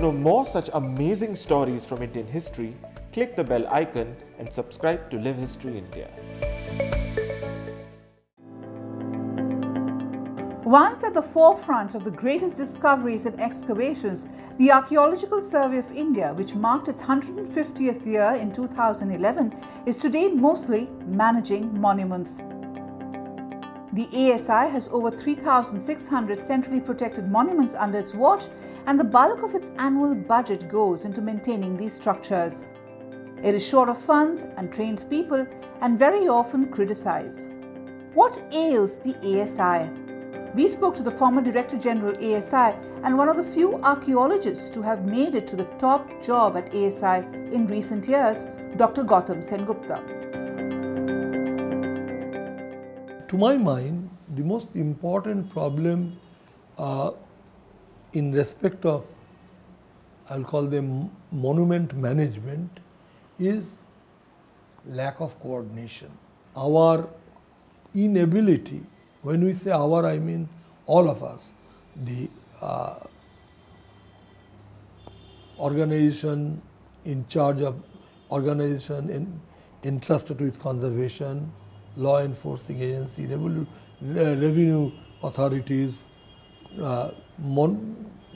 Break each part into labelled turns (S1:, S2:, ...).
S1: To know more such amazing stories from Indian history, click the bell icon and subscribe to Live History India.
S2: Once at the forefront of the greatest discoveries and excavations, the Archaeological Survey of India, which marked its 150th year in 2011, is today mostly managing monuments. The ASI has over 3,600 centrally protected monuments under its watch, and the bulk of its annual budget goes into maintaining these structures. It is short of funds and trained people, and very often criticized. What ails the ASI? We spoke to the former Director General ASI and one of the few archaeologists to have made it to the top job at ASI in recent years, Dr. Gautam Sengupta.
S3: To my mind, the most important problem uh, in respect of, I'll call them monument management, is lack of coordination. Our inability when we say our, I mean all of us, the uh, organization in charge of organization in, entrusted with conservation, law enforcing agency, revenue authorities, uh,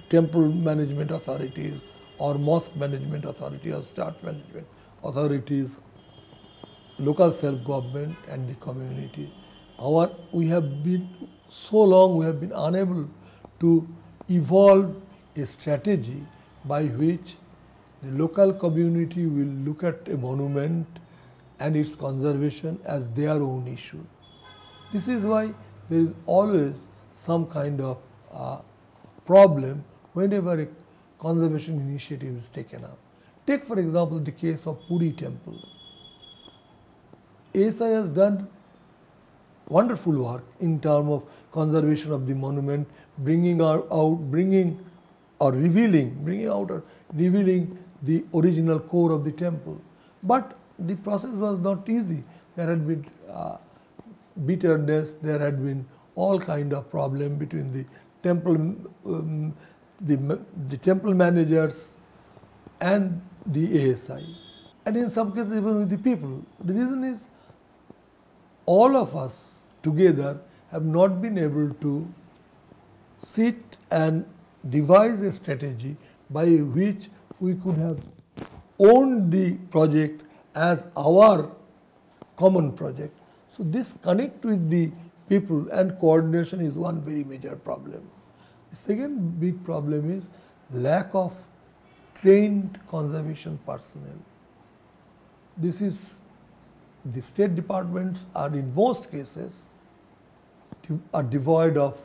S3: temple management authorities or mosque management authority or staff management authorities, local self-government and the community. Our we have been so long we have been unable to evolve a strategy by which the local community will look at a monument and its conservation as their own issue. This is why there is always some kind of uh, problem whenever a conservation initiative is taken up. Take for example the case of Puri temple. ASI has done wonderful work in terms of conservation of the monument, bringing out, bringing or revealing, bringing out or revealing the original core of the temple. But the process was not easy. There had been uh, bitterness, there had been all kind of problem between the temple, um, the, the temple managers and the ASI. And in some cases even with the people. The reason is all of us together have not been able to sit and devise a strategy by which we could have owned the project as our common project. So, this connect with the people and coordination is one very major problem. The second big problem is lack of trained conservation personnel. This is the state departments are in most cases are devoid of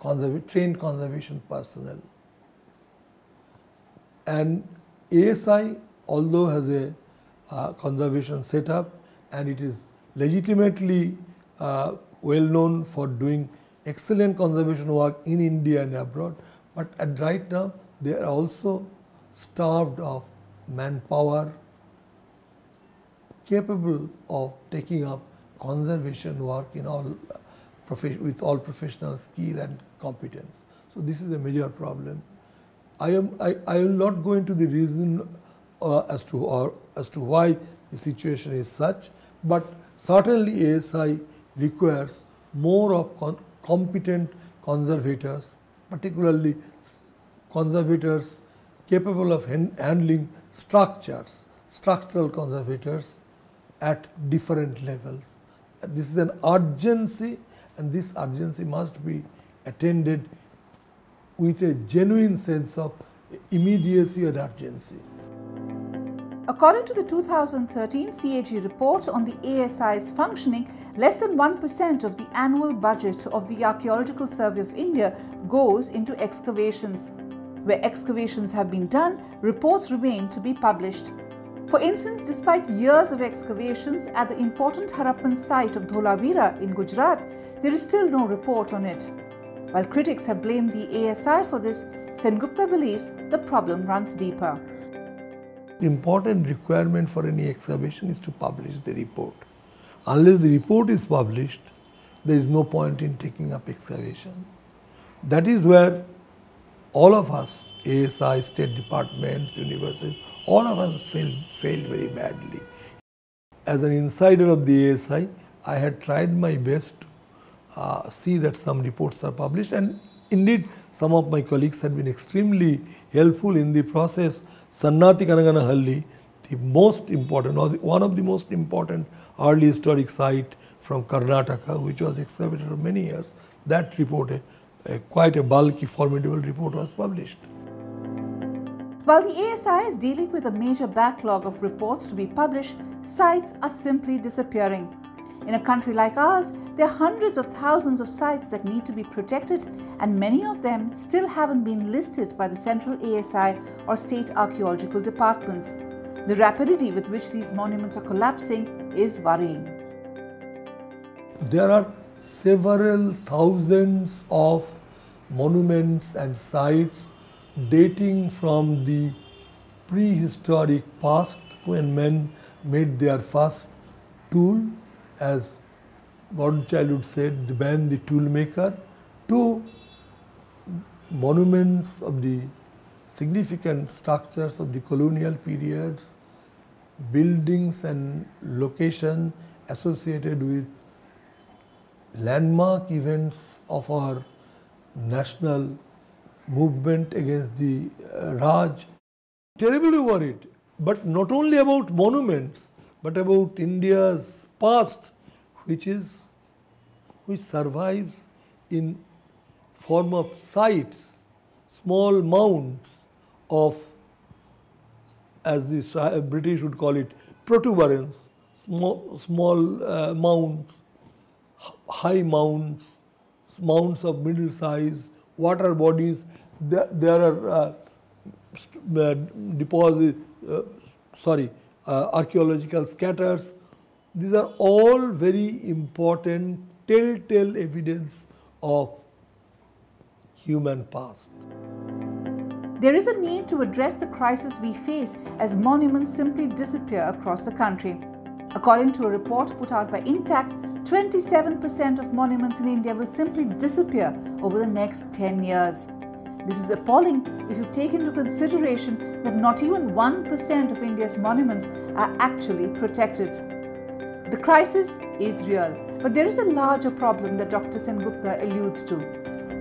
S3: conserv trained conservation personnel. And ASI, although has a uh, conservation setup and it is legitimately uh, well known for doing excellent conservation work in India and abroad, but at right now they are also starved of manpower capable of taking up conservation work in all with all professional skill and competence. So, this is a major problem. I am I, I will not go into the reason uh, as to or as to why the situation is such, but certainly ASI requires more of con competent conservators, particularly conservators capable of handling structures, structural conservators at different levels this is an urgency and this urgency must be attended with a genuine sense of immediacy and urgency.
S2: According to the 2013 CAG report on the ASI's functioning, less than 1% of the annual budget of the Archaeological Survey of India goes into excavations. Where excavations have been done, reports remain to be published. For instance, despite years of excavations at the important Harappan site of Dholavira in Gujarat, there is still no report on it. While critics have blamed the ASI for this, Sengupta believes the problem runs deeper.
S3: The important requirement for any excavation is to publish the report. Unless the report is published, there is no point in taking up excavation. That is where all of us, ASI, state departments, universities, all of us failed, failed very badly. As an insider of the ASI, I had tried my best to uh, see that some reports are published and indeed some of my colleagues had been extremely helpful in the process. Sannati Kanaganahalli, the most important or the, one of the most important early historic site from Karnataka which was excavated for many years, that report, a, a, quite a bulky formidable report was published.
S2: While the ASI is dealing with a major backlog of reports to be published, sites are simply disappearing. In a country like ours, there are hundreds of thousands of sites that need to be protected, and many of them still haven't been listed by the central ASI or state archaeological departments. The rapidity with which these monuments are collapsing is worrying.
S3: There are several thousands of monuments and sites dating from the prehistoric past when men made their first tool as Gordon Childwood said, the man, the tool maker, to monuments of the significant structures of the colonial periods, buildings and location associated with landmark events of our national movement against the uh, Raj. Terribly worried, but not only about monuments, but about India's past, which is which survives in form of sites, small mounds of, as the British would call it, protuberance, small, small uh, mounds, high mounds, mounds of middle size, water bodies. There, there are uh, uh, deposits, uh, sorry, uh, archaeological scatters. These are all very important telltale evidence of human past.
S2: There is a need to address the crisis we face as monuments simply disappear across the country. According to a report put out by INTACH, 27% of monuments in India will simply disappear over the next 10 years. This is appalling if you take into consideration that not even 1% of India's monuments are actually protected. The crisis is real, but there is a larger problem that Dr. Sengupta alludes to.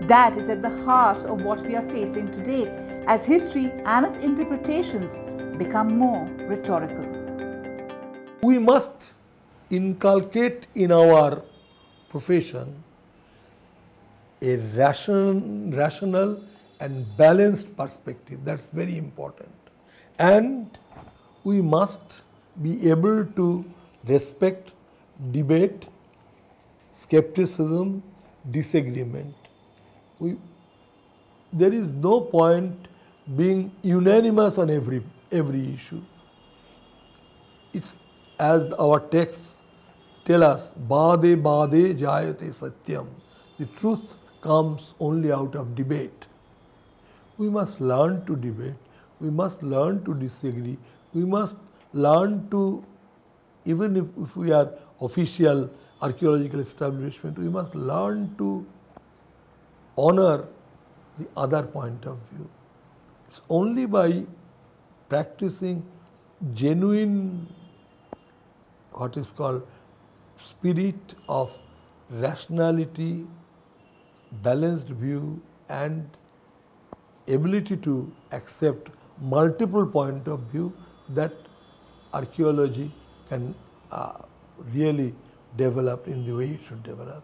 S2: That is at the heart of what we are facing today as history and its interpretations become more rhetorical.
S3: We must inculcate in our profession a ration, rational and balanced perspective. That's very important. And we must be able to respect debate, skepticism, disagreement. We, there is no point being unanimous on every, every issue. It's as our texts tell us, Bade Bade Jayate Satyam. The truth comes only out of debate. We must learn to debate. We must learn to disagree. We must learn to, even if, if we are official archaeological establishment, we must learn to honor the other point of view. It's only by practicing genuine, what is called spirit of rationality, balanced view and ability to accept multiple point of view that archaeology can uh, really develop in the way it should develop.